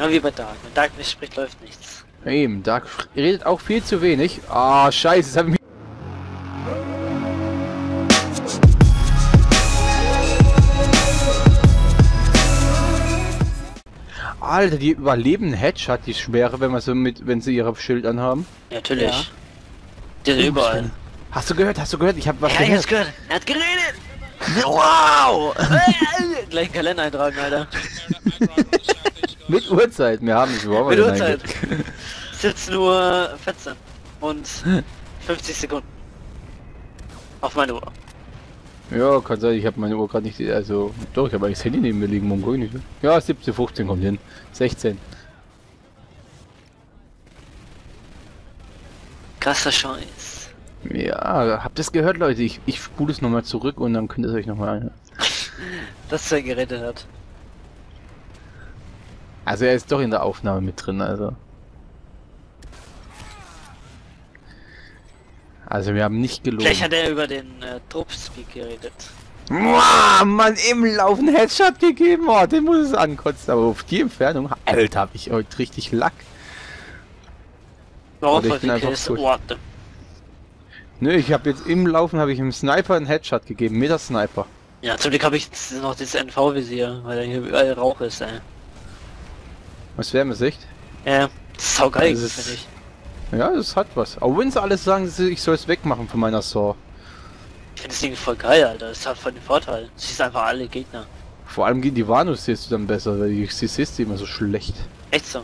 Ja, wie bei Dark. Wenn Dark nicht spricht, läuft nichts. Eben, Dark redet auch viel zu wenig. Ah, scheiße, das hab ich. Alter, die überleben Headshot, die Schwere, wenn man so mit, wenn sie ihre Schild anhaben. Ja, natürlich. Ja. Die sind überall. Hast du gehört? Hast du gehört? Ich hab was Ja, ich hab's gehört. gehört. Er hat geredet. Wow! Gleich einen Kalender eintragen, Alter. mit Uhrzeit. Wir haben nicht überhaupt Mit Uhrzeit. einge- 17 Uhr 14 und 50 Sekunden. Auf meine Uhr. Ja, kann sein. Ich habe meine Uhr gerade nicht. Also, doch, ich habe eigentlich das Handy neben mir liegen. Warum guck nicht? Ja, 17, 15 kommt hin. 16. Krasser Scheiß. Ja, habt ihr es gehört, Leute? Ich, ich spule es nochmal zurück und dann könnt ihr es euch nochmal anhören. Dass er gerettet hat. Also er ist doch in der Aufnahme mit drin, also. Also wir haben nicht gelogen. Vielleicht hat er über den äh, Truppspeak geredet. Wow, Mann, im Laufen Headshot gegeben. Oh, den muss es ankotzen. Aber auf die Entfernung, Alter, hab ich heute richtig Lack. Warum ich bin einfach the? Nö, ich habe jetzt im Laufen habe ich dem Sniper einen Headshot gegeben, mit der Sniper. Ja, zum Glück habe ich noch das NV-Visier, weil da hier überall Rauch ist, ey. Was wäre mir Sicht? Ja, das ist saugeil, Das ist- finde ich. Ja, das hat was. Aber wenn sie alles sagen, sie- ich soll es wegmachen von meiner Saw. Ich finde das Ding voll geil, Alter. Das hat voll den Vorteil. Du siehst einfach alle Gegner. Vor allem gegen die Vanus siehst du dann besser, weil die sie siehst du immer so schlecht. Echt so.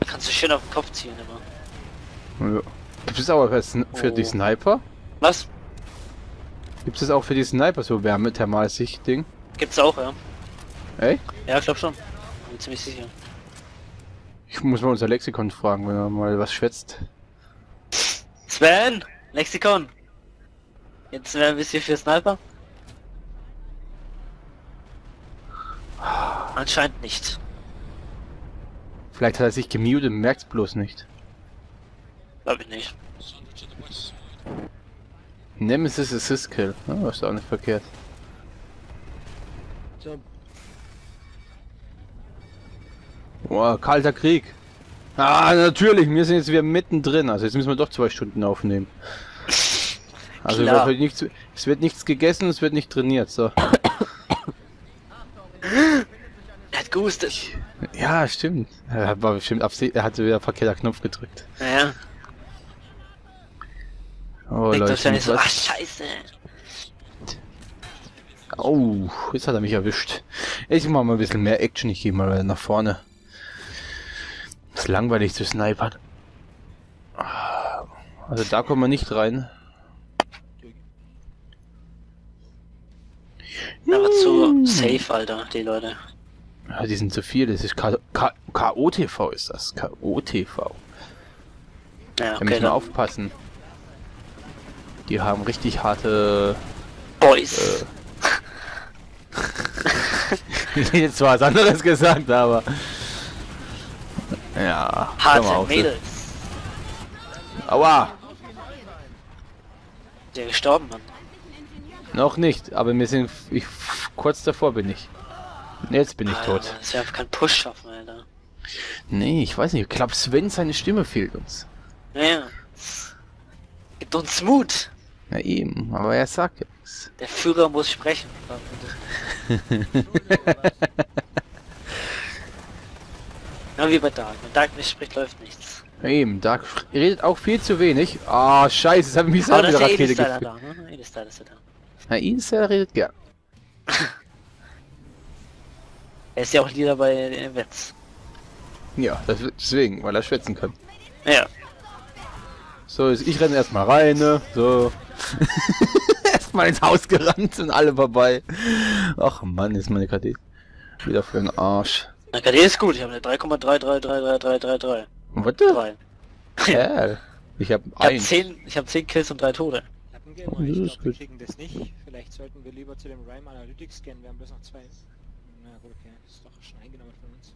Da kannst du schön auf den Kopf ziehen immer. Ja. Gibt es aber für, für die Oh. Sniper? Was? Gibt es auch für die Sniper so Wärmethermalsicht-Ding? Gibt's auch, ja. Ey? Ja, ich glaub schon. Bin ziemlich sicher. Ich muss mal unser Lexikon fragen, wenn er mal was schwätzt. Sven! Lexikon! Jetzt wäre ein bisschen für Sniper? Anscheinend nicht. Vielleicht hat er sich gemutet, merkt's bloß nicht. Glaube ich nicht. Nemesis Assist Kill. Ja, das ist auch nicht verkehrt. Boah, kalter Krieg. Ah, natürlich, wir sind jetzt wieder mittendrin. Also jetzt müssen wir doch zwei Stunden aufnehmen. Also Klar. wird nichts, es wird nichts gegessen, es wird nicht trainiert. So. Er hat gehustet. Ja, stimmt. Er war bestimmt absicht, er hatte wieder verkehrter Knopf gedrückt. Naja, Oh, Leute, wahrscheinlich so, ach scheiße. Oh, jetzt hat er mich erwischt. Ich mach mal ein bisschen mehr Action, ich gehe mal nach vorne. Ist langweilig zu snipern. Also da kommen wir nicht rein. Aber zu safe, Alter, die Leute. Ja, die sind zu viel, das ist KOTV ist das. KOTV. Ja, Da okay, müssen wir aufpassen. Die haben richtig harte... Boys. Hätte jetzt zwar was anderes gesagt, aber... Ja, Harte auf. Mädels. Aua! Der gestorben, Mann. Noch nicht, aber wir sind... Ich, kurz davor bin ich. Jetzt bin ich Ah, tot. Das wäre kein Push schaffen, Alter. Nee, ich weiß nicht. Ich glaube, Sven, seine Stimme fehlt uns. Naja. Gibt uns Mut. Na eben, aber er sagt ja nichts. Der Führer muss sprechen. ja, wie bei Dark. Wenn Dark nicht spricht, läuft nichts. Eben, Dark redet auch viel zu wenig. Ah, scheiße, jetzt habe ich mich selber mit der Rakete gefühlt. da, ne? Ist ja da. Na, Isa redet gern. Er ist ja auch Leader bei den Wets. Ja, das, deswegen, weil er schwätzen kann. Ja. So, ich renne erstmal rein, ne? So. erstmal ins Haus gerannt und alle vorbei. Ach Mann, ist meine KD. Wieder für den Arsch. Na, KD ist gut. Ich habe eine 3,3333333. Warte. 3. Ja, ich habe Ich habe eins. 10, ich hab 10 Kills und 3 Tote. Lappengame, Oh, ich ist glaube, wir gut. kriegen das nicht. Vielleicht sollten wir lieber zu dem Rhyme Analytics gehen. Wir haben bloß noch zwei. Na gut, okay. Das ist doch schon eingenommen von uns.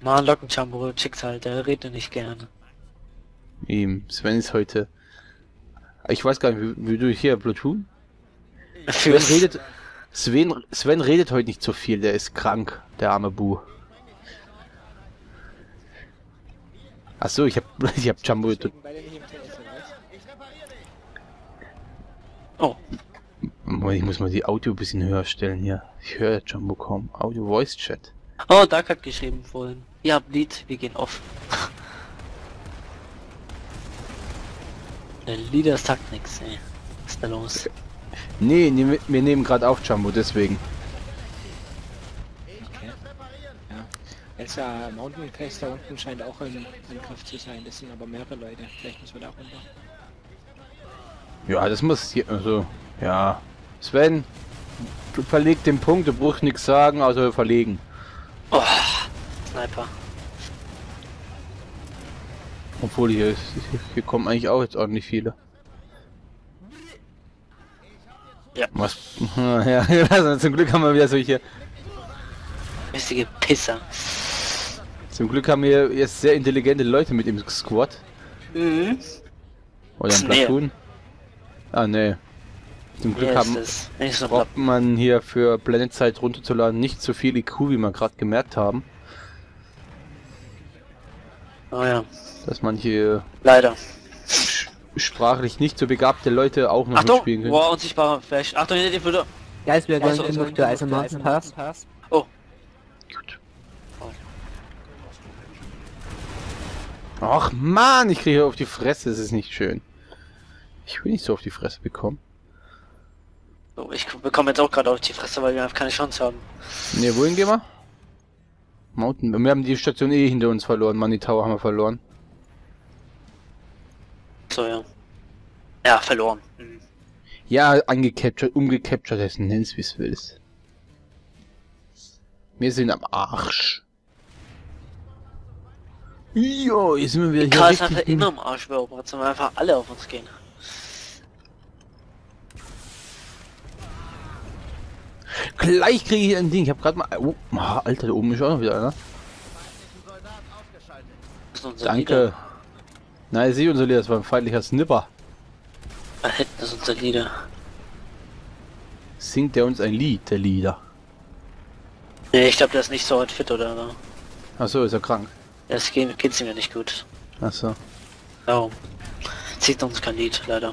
Mann, Lockenchambo, Chicks halt, der redet nicht gerne. Ihm. Sven ist heute. Ich weiß gar nicht, wie, wie du hier Platoon? Sven Fürs redet, Sven, Sven redet heute nicht so viel, der ist krank, der arme Bu. Ach so, ich hab, ich hab Jumbo. Oh, Moment, Ich muss mal die Audio ein bisschen höher stellen hier. Ich höre Jumbo kaum. Audio Voice Chat. oh, Dark hat geschrieben vorhin. Ihr habt Lied, wir gehen off. Der Lieder sagt nix, ey. Was ist da los? Nee, nee wir nehmen gerade auf Jumbo, deswegen. Okay. Ja. Elsa Mountain Case da unten scheint auch im Angriff zu sein. Das sind aber mehrere Leute. Vielleicht müssen wir da runter. Ja, das muss hier, also, ja. Sven, du verleg den Punkt, du brauchst nichts sagen, außer verlegen. Oh, Sniper. Obwohl hier, ist, hier kommen eigentlich auch jetzt ordentlich viele. Ja. Was? Ja, also zum Glück haben wir wieder solche. Richtige Pisser. Zum Glück haben wir jetzt sehr intelligente Leute mit im Squad. Mhm. Oder im. Platoon. Ah, nee. Zum Glück haben, so braucht man hier für Planet Side runterzuladen nicht so viel IQ, wie wir gerade gemerkt haben. Oh ja, Dass manche leider. Sprachlich nicht so begabte Leute auch noch Achtung! mitspielen können. Boah, unsichtbarer Flash. Achtung, hinter dir, we are going Also, to move to Ice Mountain Pass. Oh, Gut. Ach man, ich kriege auf die Fresse, das ist nicht schön. Ich will nicht so auf die Fresse bekommen. so, ich bekomme jetzt auch gerade auf die Fresse, weil wir einfach keine Chance haben. Ne, wohin gehen wir? Mountain. Wir haben die Station eh hinter uns verloren. Money Tower haben wir verloren. So, ja. Ja, verloren. Mhm. Ja, angecaptured, umgecaptured, das nenn's wie es willst. Wir sind am Arsch. Jo, jetzt sind wir wieder hier Karl ist richtig einfach immer am Arsch Operation, weil einfach alle auf uns gehen. Gleich kriege ich ein Ding. Ich habe gerade mal. Oh, ah, Alter, da oben ist auch noch wieder einer. Ist Danke. Leader. Nein, sieh unser Leader, das war ein feindlicher Snipper. Da hinten ist unser Leader. Singt der uns ein Lied, der Leader. Nee, ich glaube, der ist nicht so fit oder so. Achso, ist er krank. Es geht, geht's ihm ja nicht gut. Achso. Darum. Zieht uns kein Lied, leider.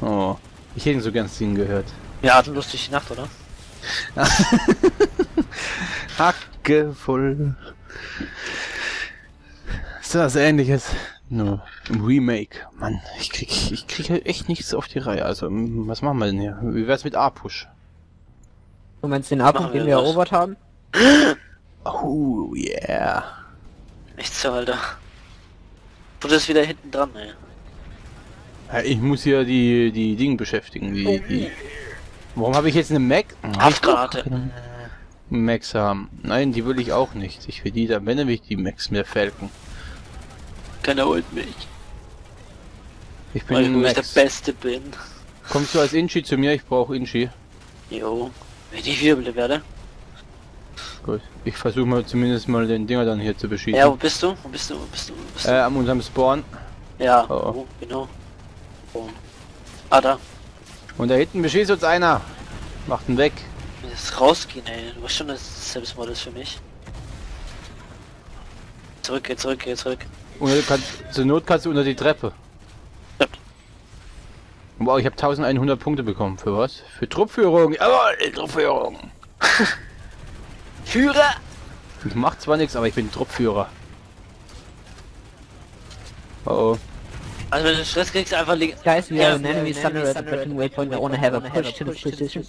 Oh. Ich hätte ihn so gern singen gehört. Wir hatten lustig die Nacht, oder? Hacke voll. Ist das ähnliches? Nur im Remake. Mann, ich krieg, ich krieg halt echt nichts auf die Reihe. Also, was machen wir denn hier? Wie wär's mit A-Push? Du meinst den Machen den wir das. erobert haben? Oh, yeah. Nichts so, Alter. Du bist wieder hinten dran, ey. Ja, ich muss hier die, die Dinge beschäftigen. Die, die. Warum habe ich jetzt eine Mac? Hm, keine Macs haben. Nein, die will ich auch nicht. Ich will die dann, wenn nämlich die Macs mehr Falcon. Keiner holt mich. Ich bin Weil ich der. Beste bin. Kommst du als Inchi zu mir? Ich brauche Inchi. Jo. Wenn ich wirbele werde. Gut. Ich versuche mal zumindest mal den Dinger dann hier zu beschießen. Ja, wo bist du? Wo bist du? Wo bist du? Wo bist du? äh, an unserem Spawn. ja, oh, oh. genau. Wo? Ah, da. Und da hinten beschießt uns einer. Macht ihn weg. Jetzt rausgehen, ey. Du weißt schon, das Selbstmord ist für mich. Zurück, geh zurück, geh zurück. Und du kannst, zur Not kannst du unter die Treppe. Ja. Wow, ich habe 1100 Punkte bekommen. Für was? Für Truppführung. Jawohl, Truppführung. Führer! Ich mach zwar nichts, aber ich bin Truppführer. Oh oh. Also wenn du Stress kriegst, einfach liegen. Guys, we have an enemy thunder at the bottom waypoint. I wanna have a push to the position.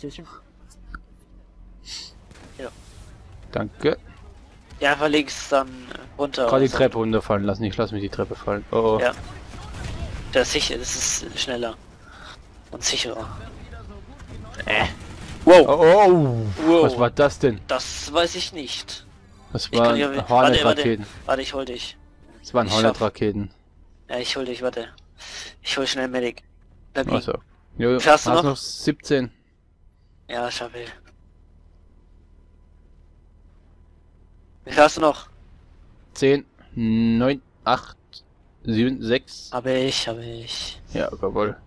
Danke. Ja, einfach links dann runter. Gerade die so. Treppe runterfallen lassen. Ich lass mich die Treppe fallen. Oh oh. Ja. Das ist sicher, das ist schneller. Und sicherer. Äh. Wow. Oh, oh. Wow. Was war das denn? Das weiß ich nicht. Das Ich kann waren ja- warte, Hornet-Raketen. Warte, ich hol dich. Das waren ich Hornet-Raketen. Ja, ich hol dich, warte. Ich hol schnell Medic. Bleib liegen. Achso. Jo, Fährst du hast noch? noch 17. Ja, Schabel. Wie viel hast du noch? 10, 9, 8, 7, 6. Habe ich, habe ich. Ja, jawohl.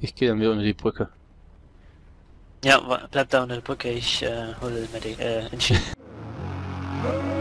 Ich gehe dann wieder unter die Brücke. Ja, bleib da unter der Brücke, ich äh, hole Medic, äh, entschieden.